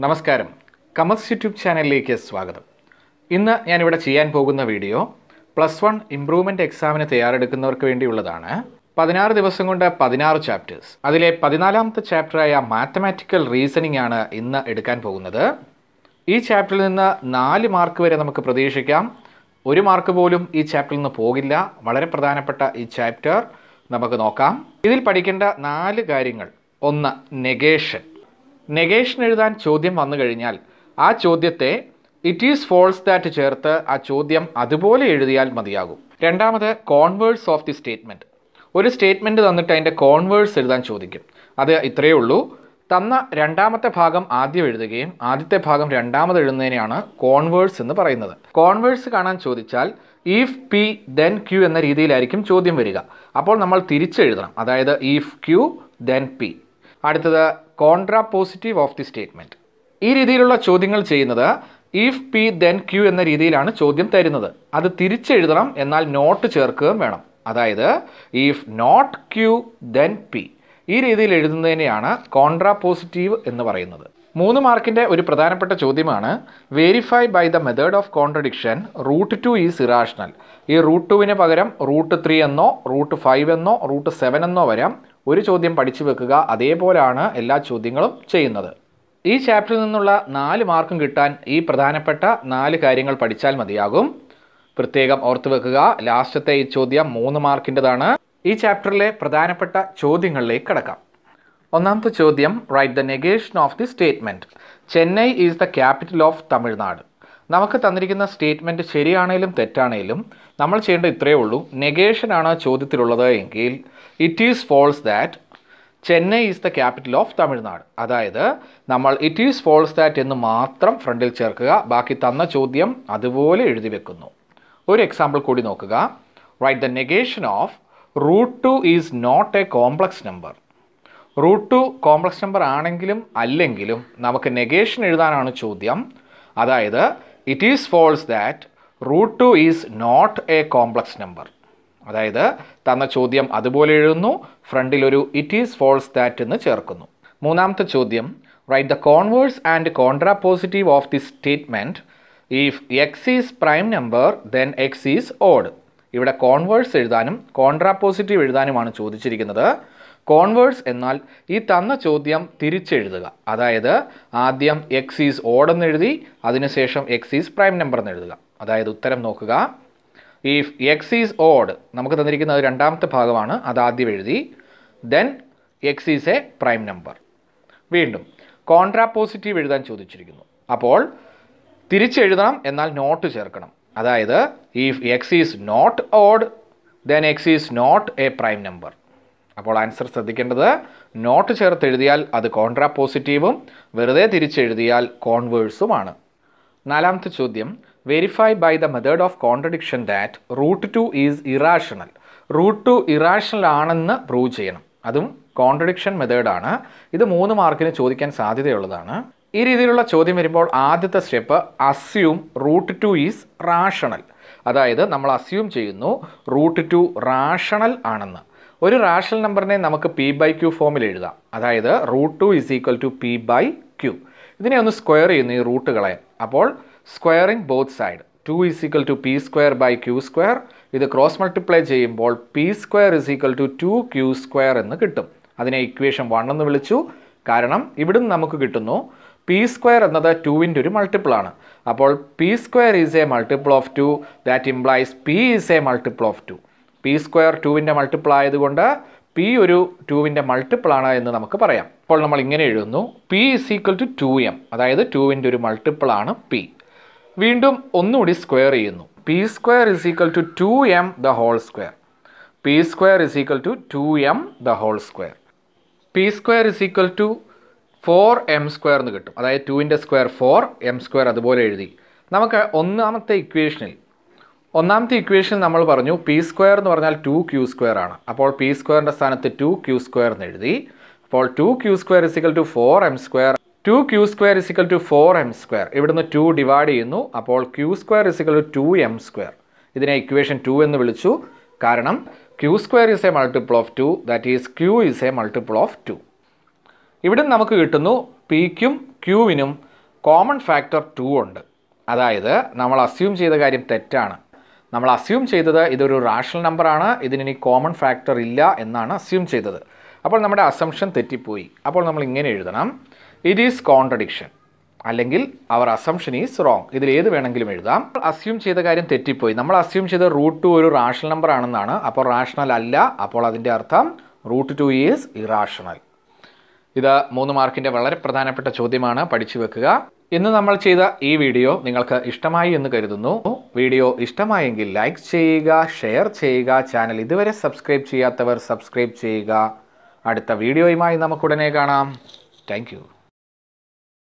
നമസ്കാരം. കമസ് യൂട്യൂബ് ചാനലിലേക്ക് സ്വാഗതം. ഇന്ന് ഞാനിവിടെ ചെയ്യാൻ പോകുന്ന വീഡിയോ പ്ലസ് വൺ ഇംപ്രൂവ്മെന്റ് എക്സാമിന് തയ്യാറെടുക്കുന്നവർക്ക് വേണ്ടിയുള്ളതാണ്. പതിനാറ് ദിവസം കൊണ്ട് പതിനാറ് ചാപ്റ്റേഴ്സ്. അതിലെ പതിനാലാമത്തെ ചാപ്റ്ററായ മാത്തമാറ്റിക്കൽ റീസണിംഗ് ആണ് ഇന്ന് എടുക്കാൻ പോകുന്നത്. ഈ ചാപ്റ്ററിൽ നിന്ന് നാല് മാർക്ക് വരെ നമുക്ക് പ്രതീക്ഷിക്കാം. ഒരു മാർക്ക് പോലും ഈ ചാപ്റ്ററിൽ നിന്ന് പോകില്ല. വളരെ പ്രധാനപ്പെട്ട ഈ ചാപ്റ്റർ. നമുക്ക് നോക്കാം. ഇതിൽ പഠിക്കേണ്ട നാല് കാര്യങ്ങൾ. ഒന്ന് നെഗേഷൻ. നെഗേഷൻ എഴുതാൻ ചോദ്യം വന്നു കഴിഞ്ഞാൽ ആ ചോദ്യത്തെ ഇറ്റ് ഈസ് ഫോൾസ് ദാറ്റ് ചേർത്ത് ആ ചോദ്യം അതുപോലെ എഴുതിയാൽ മതിയാകും. രണ്ടാമത് കോൺവേഴ്സ് ഓഫ് ദി സ്റ്റേറ്റ്മെന്റ് ഒരു സ്റ്റേറ്റ്മെന്റ് തന്നിട്ട് അതിന്റെ കോൺവേഴ്സ് എഴുതാൻ ചോദിക്കും. അത് ഇത്രയേ ഉള്ളൂ. തന്ന രണ്ടാമത്തെ ഭാഗം ആദ്യം എഴുതുകയും ആദ്യത്തെ ഭാഗം രണ്ടാമത് എഴുതുന്നതിനെയാണ് കോൺവേഴ്സ് എന്ന് പറയുന്നത്. കോൺവേഴ്സ് കാണാൻ ചോദിച്ചാൽ ഇഫ് പി ദെൻ ക്യൂ എന്ന രീതിയിലായിരിക്കും ചോദ്യം വരിക. അപ്പോൾ നമ്മൾ തിരിച്ചെഴുതണം. അതായത് ഇഫ് ക്യൂ ദെൻ പി അടുത്തത് contrapositive of the statement ഈ രീതിയിലുള്ള ചോദ്യങ്ങൾ ചെയ്യുന്നത് ഇഫ് പി ദെൻ ക്യൂ എന്ന രീതിയിലാണ് ചോദ്യം തരുന്നത്. അത് തിരിച്ചെഴുതണം എന്നാൽ നോട്ട് ചേർക്കുകയും വേണം. അതായത് if not Q then P ഈ രീതിയിൽ എഴുതുന്നതിനെയാണ് കോൺട്രാ പോസിറ്റീവ് എന്ന് പറയുന്നത്. മൂന്ന് മാർക്കിന്റെ ഒരു പ്രധാനപ്പെട്ട ചോദ്യമാണ് verify by the method of contradiction root two is irrational ഈ റൂട്ട് ടുവിന് പകരം റൂട്ട് ത്രീ എന്നോ റൂട്ട് ഫൈവ് എന്നോ റൂട്ട് സെവൻ എന്നോ വരാം. ഒരു ചോദ്യം പഠിച്ചു വെക്കുക. അതേപോലെയാണ് എല്ലാ ചോദ്യങ്ങളും ചെയ്യുന്നത്. ഈ ചാപ്റ്ററിൽ നിന്നുള്ള നാല് മാർക്കും കിട്ടാൻ ഈ പ്രധാനപ്പെട്ട നാല് കാര്യങ്ങൾ പഠിച്ചാൽ മതിയാകും. പ്രത്യേകം ഓർത്തു വെക്കുക. ലാസ്റ്റത്തെ ഈ ചോദ്യം മൂന്ന് മാർക്കിന്റെതാണ് ഈ ചാപ്റ്ററിലെ പ്രധാനപ്പെട്ട ചോദ്യങ്ങളിലേക്ക് കടക്കാം. ഒന്നാമത്തെ ചോദ്യം write the negation of the statement Chennai is the capital of Tamil Nadu നമുക്ക് തന്നിരിക്കുന്ന സ്റ്റേറ്റ്മെന്റ് ശരിയാണേലും തെറ്റാണേലും നമ്മൾ ചെയ്യേണ്ട ഇത്രയേ ഉള്ളൂ. നെഗേഷൻ ആണ് ചോദ്യത്തിലുള്ളത് എങ്കിൽ it is false that Chennai is the capital of Tamil Nadu അതായത് നമ്മൾ ഇറ്റ് ഈസ് ഫോൾസ് ദാറ്റ് എന്ന് മാത്രം ഫ്രണ്ടിൽ ചേർക്കുക ബാക്കി തന്ന ചോദ്യം അതുപോലെ എഴുതി വെക്കുന്നു. ഒരു എക്സാമ്പിൾ കൂടി നോക്കുക. Write the negation of root two is not a complex number root two complex number ആണെങ്കിലും അല്ലെങ്കിലും നമുക്ക് നെഗേഷൻ എഴുതാനാണ് ചോദ്യം. അതായത് it is false that root two is not a complex number അതായത് തന്ന ചോദ്യം അതുപോലെ എഴുതുന്നു ഫ്രണ്ടിൽ ഒരു ഇറ്റ് ഈസ് ഫോൾസ് ദാറ്റ് എന്ന് ചേർക്കുന്നു. മൂന്നാമത്തെ ചോദ്യം write the converse and contrapositive of the statement if x is prime number then x is odd ഇവിടെ കോൺവേഴ്സ് എഴുതാനും കോൺട്രാ പോസിറ്റീവ് എഴുതാനുമാണ് ചോദിച്ചിരിക്കുന്നത്. കോൺവേഴ്സ് എന്നാൽ ഈ തന്ന ചോദ്യം തിരിച്ചെഴുതുക. അതായത് ആദ്യം എക്സ് ഈസ് ഓടെന്ന് എഴുതി അതിനുശേഷം എക്സ് ഈസ് പ്രൈം നമ്പർ എന്ന് എഴുതുക. അതായത് ഉത്തരം നോക്കുക. ഇഫ് എക്സ് ഈസ് ഓഡ് നമുക്ക് തന്നിരിക്കുന്നത് രണ്ടാമത്തെ ഭാഗമാണ് അത് ആദ്യം എഴുതി. Then x is a prime number വീണ്ടും കോൺട്രാ പോസിറ്റീവ് എഴുതാൻ ചോദിച്ചിരിക്കുന്നു. അപ്പോൾ തിരിച്ചെഴുതണം എന്നാൽ നോട്ട് ചേർക്കണം. അതായത് if x is not odd then x is not a prime number അപ്പോൾ ആൻസർ ശ്രദ്ധിക്കേണ്ടത് നോട്ട് ചേർത്ത് എഴുതിയാൽ അത് കോൺട്രാ പോസിറ്റീവും വെറുതെ തിരിച്ചെഴുതിയാൽ കോൺവേഴ്സുമാണ് നാലാമത്തെ ചോദ്യം verify by the method of contradiction that root two is irrational root two irrational ആണെന്ന് പ്രൂവ് ചെയ്യണം. അതും കോൺട്രഡിക്ഷൻ മെത്തേഡാണ് ഇത് മൂന്ന് മാർക്കിന് ചോദിക്കാൻ സാധ്യതയുള്ളതാണ്. ഈ രീതിയിലുള്ള ചോദ്യം വരുമ്പോൾ ആദ്യത്തെ step assume root two is rational അതായത് നമ്മൾ അസ്യൂം ചെയ്യുന്നു റൂട്ട് ടു റാഷണൽ ആണെന്ന്. ഒരു റാഷണൽ നമ്പറിനെ നമുക്ക് പി ബൈ ക്യൂ ഫോമിൽ എഴുതാം. അതായത് root two is equal to p by q ഇതിനെ ഒന്ന് സ്ക്വയർ ചെയ്യുന്നു ഈ റൂട്ട് കളയാൻ അപ്പോൾ squaring both side two is equal to p square by q square ഇത് ക്രോസ് മൾട്ടിപ്ലൈ ചെയ്യുമ്പോൾ p square is equal to two q square എന്ന് കിട്ടും. അതിനെ ഇക്വേഷൻ വൺ എന്ന് വിളിച്ചു. കാരണം ഇവിടുന്ന് നമുക്ക് കിട്ടുന്നു പി സ്ക്വയർ എന്നത് ടുവിന്റെ ഒരു മൾട്ടിപ്പിൾ ആണ്. അപ്പോൾ p square is a multiple of two that implies p is a multiple of two p square ടുവിന്റെ മൾട്ടിപ്പിൾ ആയതുകൊണ്ട് പി ഒരു ടുവിന്റെ മൾട്ടിപ്പിൾ ആണ് എന്ന് നമുക്ക് പറയാം. അപ്പോൾ നമ്മൾ ഇങ്ങനെ എഴുതുന്നു. P is equal to two m അതായത് ടുവിന്റെ ഒരു മൾട്ടിപ്പിൾ ആണ് പി വീണ്ടും ഒന്നുകൂടി സ്ക്വയർ ചെയ്യുന്നു. P square is equal to two m the whole square p square is equal to two m the whole square p square is equal to four m square എന്ന് കിട്ടും. അതായത് ടുവിന്റെ square four M square അതുപോലെ എഴുതി. നമുക്ക് ഒന്നാമത്തെ ഇക്വേഷനിൽ ഒന്നാമത്തെ ഇക്വേഷൻ നമ്മൾ പറഞ്ഞു പി സ്ക്വയർ എന്ന് പറഞ്ഞാൽ ടു ക്യൂ സ്ക്വയർ ആണ്. അപ്പോൾ പി സ്ക്വയറിന്റെ സ്ഥാനത്ത് ടു ക്യൂ സ്ക്വയർ എന്ന് എഴുതി. അപ്പോൾ two Q square is equal to four M square two Q square is equal to four M square ഇവിടുന്ന് ടു ഡിവൈഡ് ചെയ്യുന്നു. അപ്പോൾ Q square is equal to two M square ഇതിനെ equation two എന്ന് വിളിച്ചു. കാരണം Q square is a multiple of two that is Q is a multiple of two ഇവിടെ നമുക്ക് കിട്ടുന്നു പിക്കും ക്യൂവിനും കോമൺ ഫാക്ടർ ടു ഉണ്ട്. അതായത് നമ്മൾ അസ്യൂം ചെയ്ത കാര്യം തെറ്റാണ്. നമ്മൾ അസ്യൂം ചെയ്തത് ഇതൊരു റാഷണൽ നമ്പറാണ് ഇതിനി കോമൺ ഫാക്ടർ ഇല്ല എന്നാണ് അസ്യൂം ചെയ്തത്. അപ്പോൾ നമ്മുടെ അസംഷൻ തെറ്റിപ്പോയി. അപ്പോൾ നമ്മൾ ഇങ്ങനെ എഴുതണം. ഇറ്റ് ഈസ് കോൺട്രഡിക്ഷൻ അല്ലെങ്കിൽ അവർ അസംഷൻ ഈസ് റോങ് ഇതിൽ ഏത് വേണമെങ്കിലും എഴുതാം. അസ്യൂം ചെയ്ത കാര്യം തെറ്റിപ്പോയി. നമ്മൾ അസ്യൂം ചെയ്ത റൂട്ട് ടു ഒരു റാഷണൽ നമ്പർ ആണെന്നാണ്. അപ്പോൾ റാഷണൽ അല്ല. അപ്പോൾ അതിന്റെ അർത്ഥം റൂട്ട് ടു ഈസ് ഇറാഷണൽ ഇത് മൂന്ന് മാർക്കിന്റെ വളരെ പ്രധാനപ്പെട്ട ചോദ്യമാണ്. പഠിച്ചു വെക്കുക. ഇന്ന് നമ്മൾ ചെയ്ത ഈ വീഡിയോ നിങ്ങൾക്ക് ഇഷ്ടമായി എന്ന് കരുതുന്നു. വീഡിയോ ഇഷ്ടമായെങ്കിൽ ലൈക്ക് ചെയ്യുക ഷെയർ ചെയ്യുക ചാനൽ ഇതുവരെ സബ്സ്ക്രൈബ് ചെയ്യാത്തവർ സബ്സ്ക്രൈബ് ചെയ്യുക. അടുത്ത വീഡിയോയുമായി നമുക്കുടനെ കാണാം. താങ്ക്